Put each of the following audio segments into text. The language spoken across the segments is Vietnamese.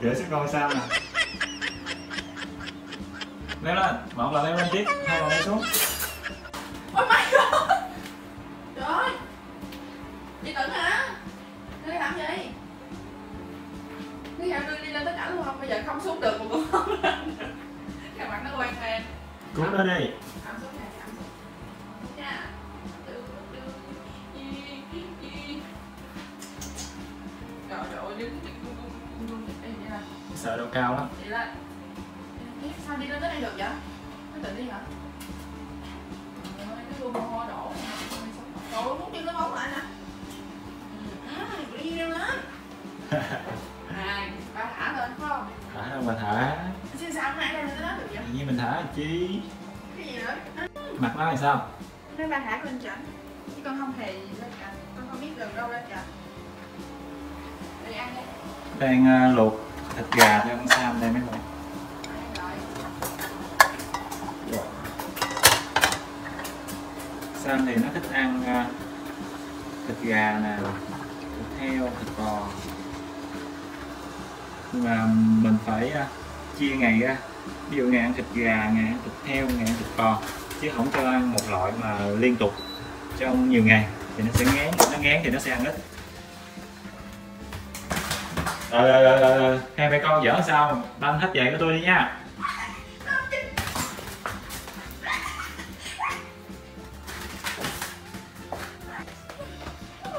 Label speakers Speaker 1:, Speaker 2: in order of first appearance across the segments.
Speaker 1: gửi xuống con sao nè. Leo lên. Một là leo lên tiếp. Hai là leo xuống.
Speaker 2: Oh my god. Trời. Ơi Chị tưởng hả? Đi làm gì Đi hả đưa đi lên tất cả luôn không? Bây giờ không xuống được mà cũng không lên Các bạn nó quan em.
Speaker 1: Cứu nó đi sợ độ cao lắm.
Speaker 2: Vậy là Ê, Sao đi lên tới đây được vậy? Nó tự đi hả? Cái mồ hôi đổ Trời ơi, muốn chân nó bóng lại nè. Ừ, đi leo lên Này, ba thả lên phải không?
Speaker 1: thả đâu mà thả.
Speaker 2: Chứ sao nãy leo lên tới đó được vậy?
Speaker 1: tự nhiên mình thả chi?
Speaker 2: Cái gì nữa?
Speaker 1: mặt nó là sao?
Speaker 2: Nói ba thả lên trển Chứ con không hề lên cạnh Con không biết đường đâu lên cạnh Đi ăn đi.
Speaker 1: Đang uh, luộc thịt gà cho con Sam đây mấy bạn Sam thì nó thích ăn à, thịt gà nè, thịt heo, thịt bò. Nhưng mà mình phải à, chia ngày ra. Ví dụ ngày ăn thịt gà, ngày ăn thịt heo, ngày ăn thịt bò. Chứ không cho ăn một loại mà liên tục trong nhiều ngày thì nó sẽ ngán, nó ngán thì nó sẽ ăn ít rồi rồi rồi, rồi, rồi. hai mẹ con dở sao? Banh hết giày của tôi đi nha.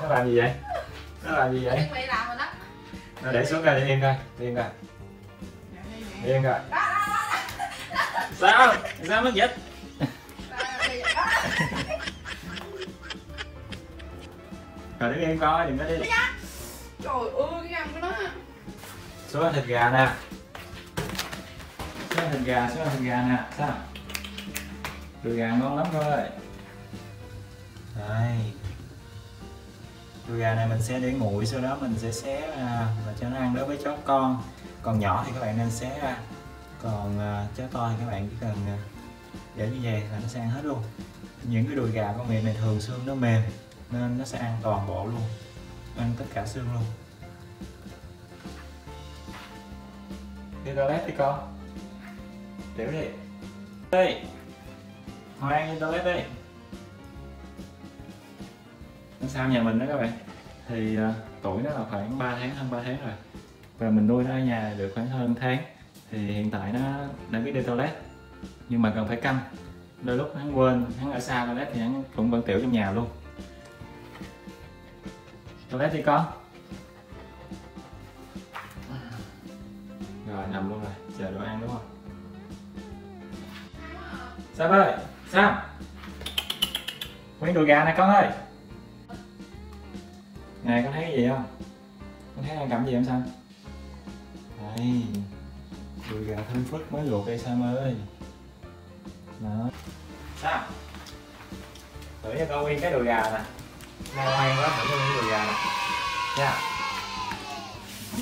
Speaker 1: Nó làm gì vậy? Nó làm gì vậy? Nó để xuống coi để yên coi. Để yên coi.
Speaker 2: Đi
Speaker 1: yên coi sao? Sao nó dịch
Speaker 2: đi
Speaker 1: rồi đứng yên coi đừng có đi.
Speaker 2: Trời ơi, cái ăn của nó
Speaker 1: xuống ăn thịt gà nè. Xuống ăn thịt gà xuống ăn thịt gà nè. Sao? Đùi gà ngon lắm thôi. Đây. Đùi gà này mình sẽ để nguội, sau đó mình sẽ xé ra và cho nó ăn đối với chó con. Còn nhỏ thì các bạn nên xé ra. Còn à, chó to thì các bạn chỉ cần à, để như vậy là nó sẽ ăn hết luôn. Những cái đùi gà con miệng này thường xương nó mềm, nên nó sẽ ăn toàn bộ luôn. Ăn tất cả xương luôn. Đi toilet đi con. Tiểu đi. Đi. Ngoan đi toilet đi. Sao nhà mình đó các bạn? Thì uh, tuổi nó là khoảng 3 tháng hơn 3 tháng rồi. Và mình nuôi nó ở nhà được khoảng hơn tháng. Thì hiện tại nó đã biết đi toilet nhưng mà cần phải canh. Đôi lúc hắn quên hắn ở xa toilet thì hắn cũng vẫn tiểu trong nhà luôn. Toilet đi con. Rồi, nằm luôn rồi, chờ đồ ăn, đúng không? Sam ơi? Sam Nguyên đùi gà này con ơi. Nè con thấy cái gì không? Con thấy đang cầm gì không Sam Đây, Đùi gà thơm phức mới luộc đây, Sam ơi. Đó. Sam Thử cho con Nguyên cái đùi gà nè. Ngon quá, thử cho Nguyên đùi gà nè. Nha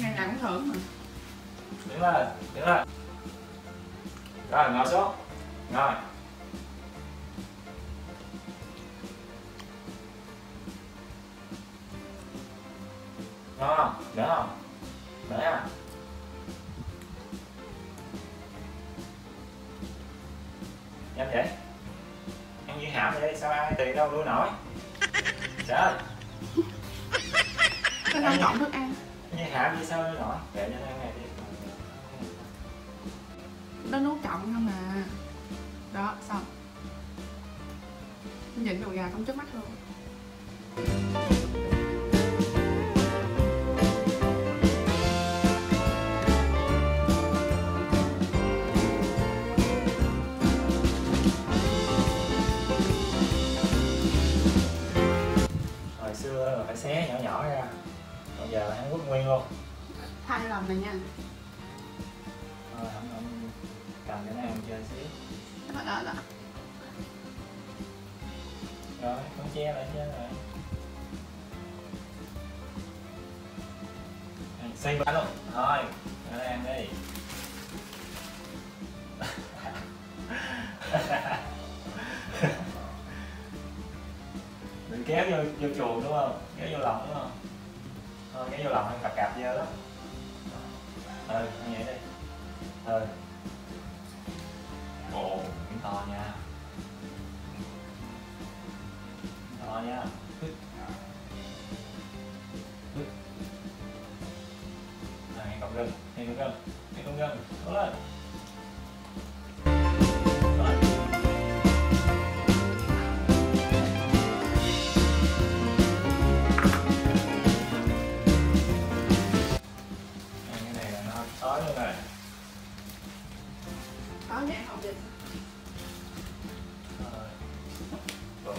Speaker 2: Ngày nào cũng thưởng mà
Speaker 1: đứng lên đứng lên rồi ngồi xuống ngồi ngon không đỡ không đỡ à. Nhanh vậy? Ăn như hạm vậy sao ai tiền đâu nuôi nổi? Trời
Speaker 2: Cái không chọn thức ăn
Speaker 1: như hạm gì sao nuôi nổi? Kệ cho nó ăn này đi
Speaker 2: Nó nuốt trọng không à Đó, xong. Nhìn đùi gà cũng trước mắt luôn.
Speaker 1: Hồi xưa là phải xé nhỏ nhỏ ra còn giờ là hắn quất nguyên luôn.
Speaker 2: Hai lần này nha.
Speaker 1: không không cầm cho nó ăn chơi xíu.
Speaker 2: Đó, đó, đó
Speaker 1: rồi con che lại che lại xây ba luôn thôi nó ăn đi. Đừng kéo vô, vô chuồng đúng không? Kéo vô lòng đúng không? Thôi kéo vô lòng ăn cặp cặp vô đó. Ừ ăn vậy đi. Ừ ồ miếng to nha Miếng to nha Hít. cặp Rồi, ngay cặp gân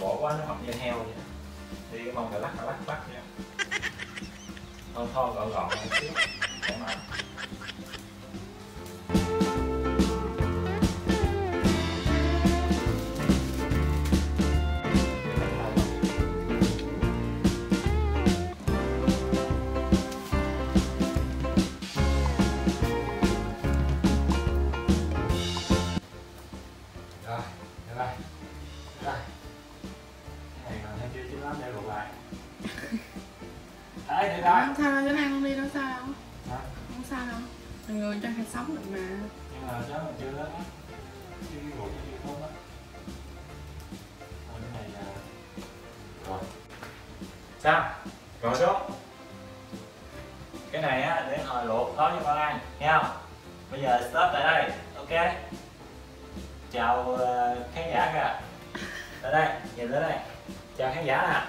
Speaker 1: bỏ quá nó mập như heo vậy. Thì cái mông phải lắc phải lắc lắc vậy thon thon gọn gọn một xíu. Để mà lắm để luộc lại. Đấy được rồi
Speaker 2: không sao đâu cho ăn đi đâu sao đâu.
Speaker 1: Hả?
Speaker 2: không sao đâu. Mọi người cho hay sống được mà.
Speaker 1: Nhưng mà đó mình chưa lớn á chưa nó chưa thơm á cái này à, rồi. Sao? Ngồi xuống. Cái này á để hồi luộc có cho con ăn nghe không? Bây giờ stop tại đây ok? Chào ờ, khán giả kìa. Ở đây nhìn tới đây chào khán giả nè.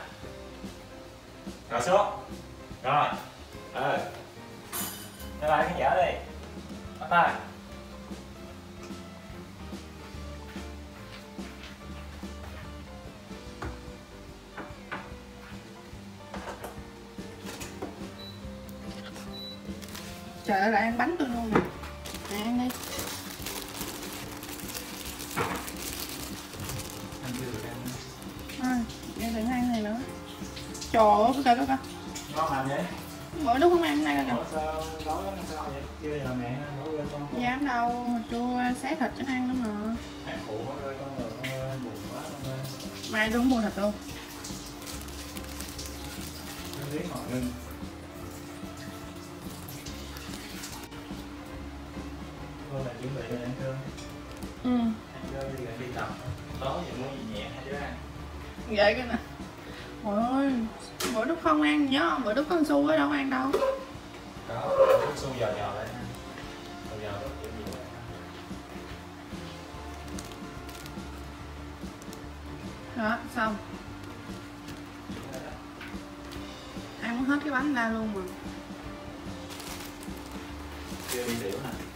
Speaker 1: Ngồi xuống. Rồi. Ừ. Bye bye khán giả đi. Bye bye.
Speaker 2: Trời ơi lại ăn bánh tôi luôn nè. Nè, trời ơi coi coi coi
Speaker 1: ngon làm vậy?
Speaker 2: Bữa lúc không ăn này rồi
Speaker 1: Ủa sao nói sao vậy? Chưa giờ mẹ nấu cho con
Speaker 2: dám đâu mà chua xé thịt cho ăn nữa mà.
Speaker 1: Mẹ phụ con ơi con ơi con ơi buồn quá con ơi.
Speaker 2: Mai không mua thịt luôn.
Speaker 1: Con biết ngồi ngưng cô là chuẩn bị để ăn cơm.
Speaker 2: Ừ.
Speaker 1: Ăn cơm đi rồi đi tập. Tối giờ muốn gì nhẹ hai đứa ăn.
Speaker 2: Vậy cái nè bữa lúc không ăn nhớ không? Bữa lúc con su ở đâu ăn đâu?
Speaker 1: Có chút su giò giò ăn giò giò
Speaker 2: Đó, xong. Ăn muốn hết cái bánh ra luôn mà.
Speaker 1: Chưa đi tiểu nè